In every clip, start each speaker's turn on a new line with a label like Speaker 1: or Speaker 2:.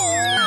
Speaker 1: Oh.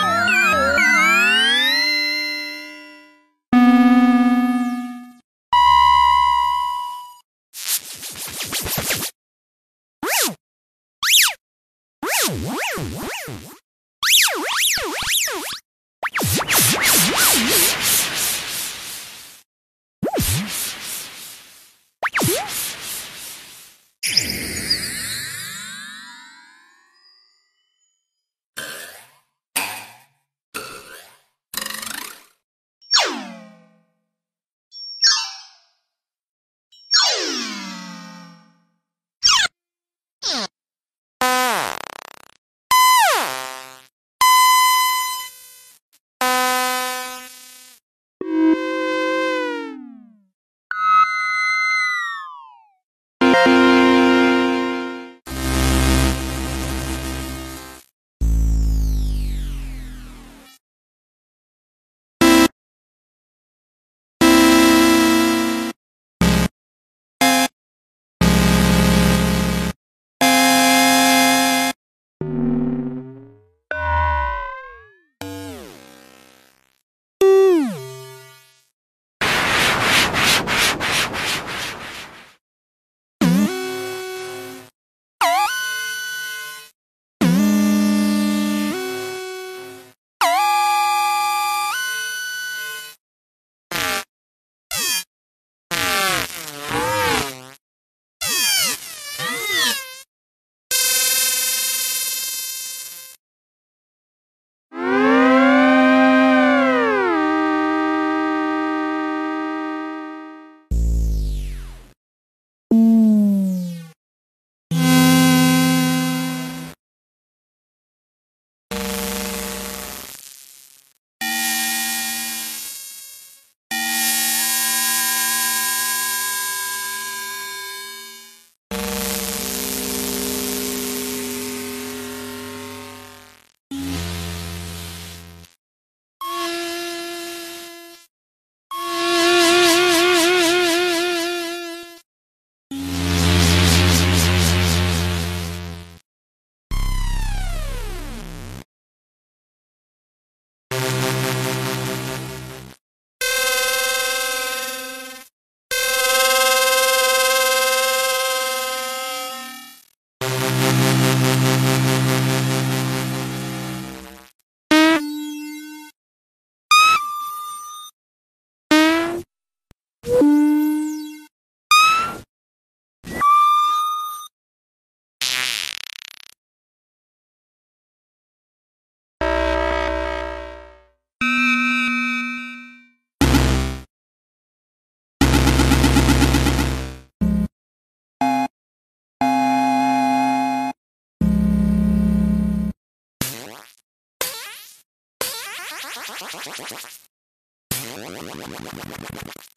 Speaker 1: ああ。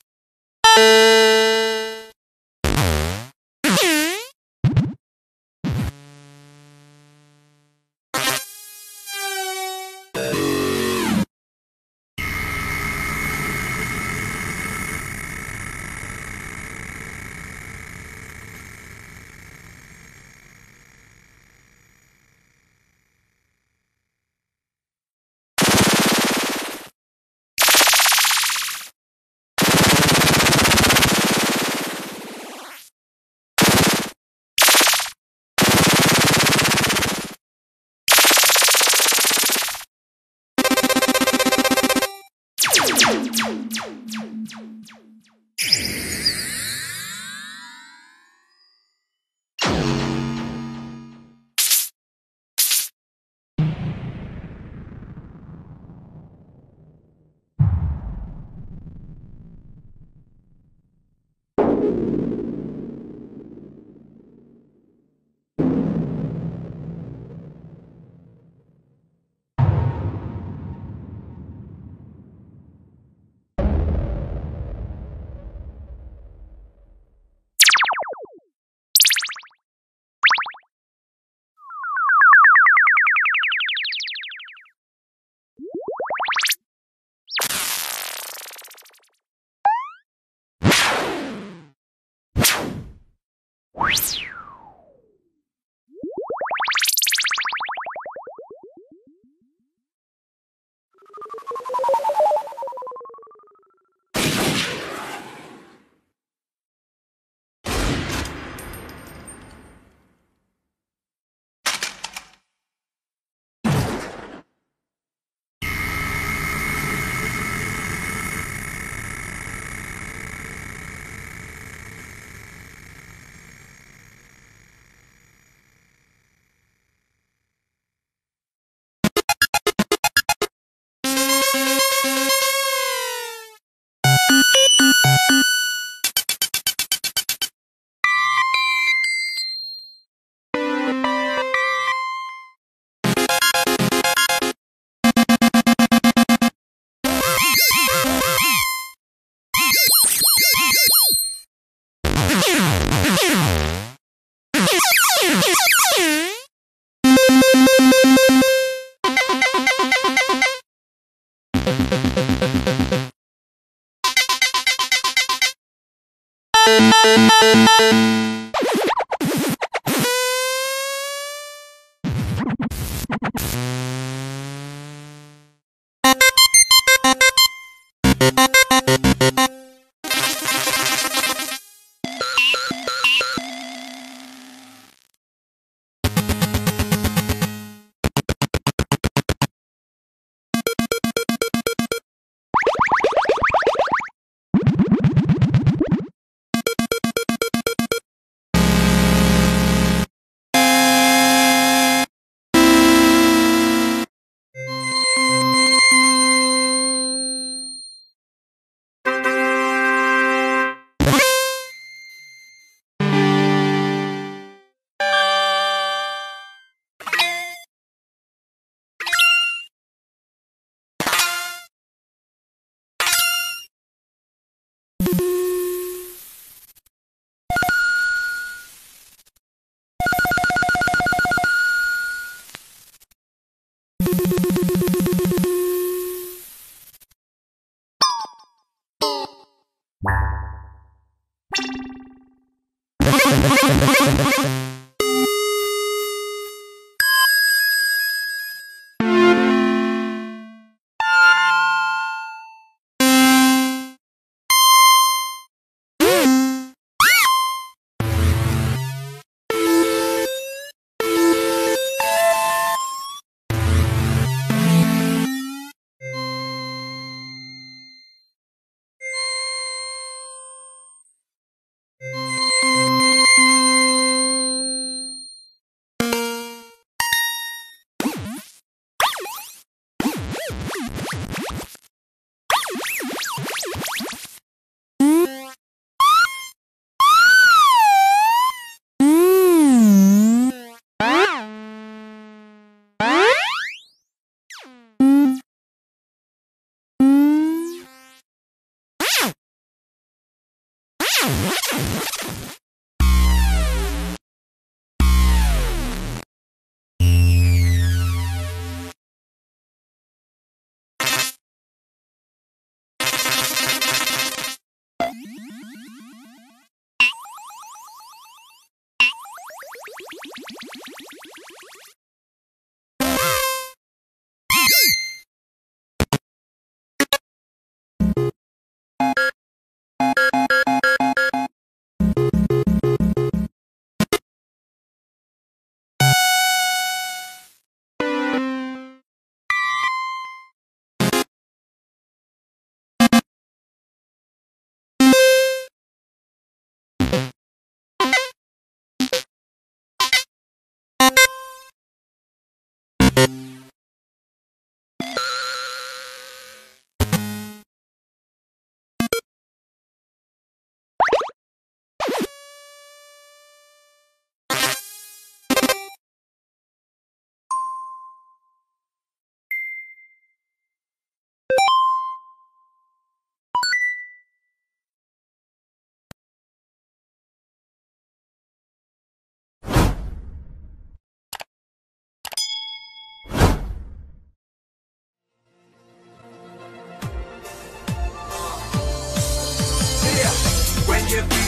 Speaker 1: Música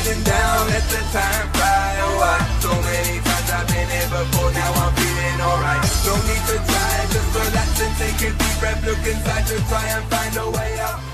Speaker 1: Feeling down, let the time fly away. So many times I've been here before, now I'm feeling alright. No need to try, just relax and take a deep breath. Look inside to try and find a way out.